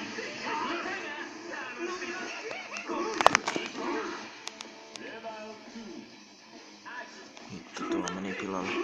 itu telah menipu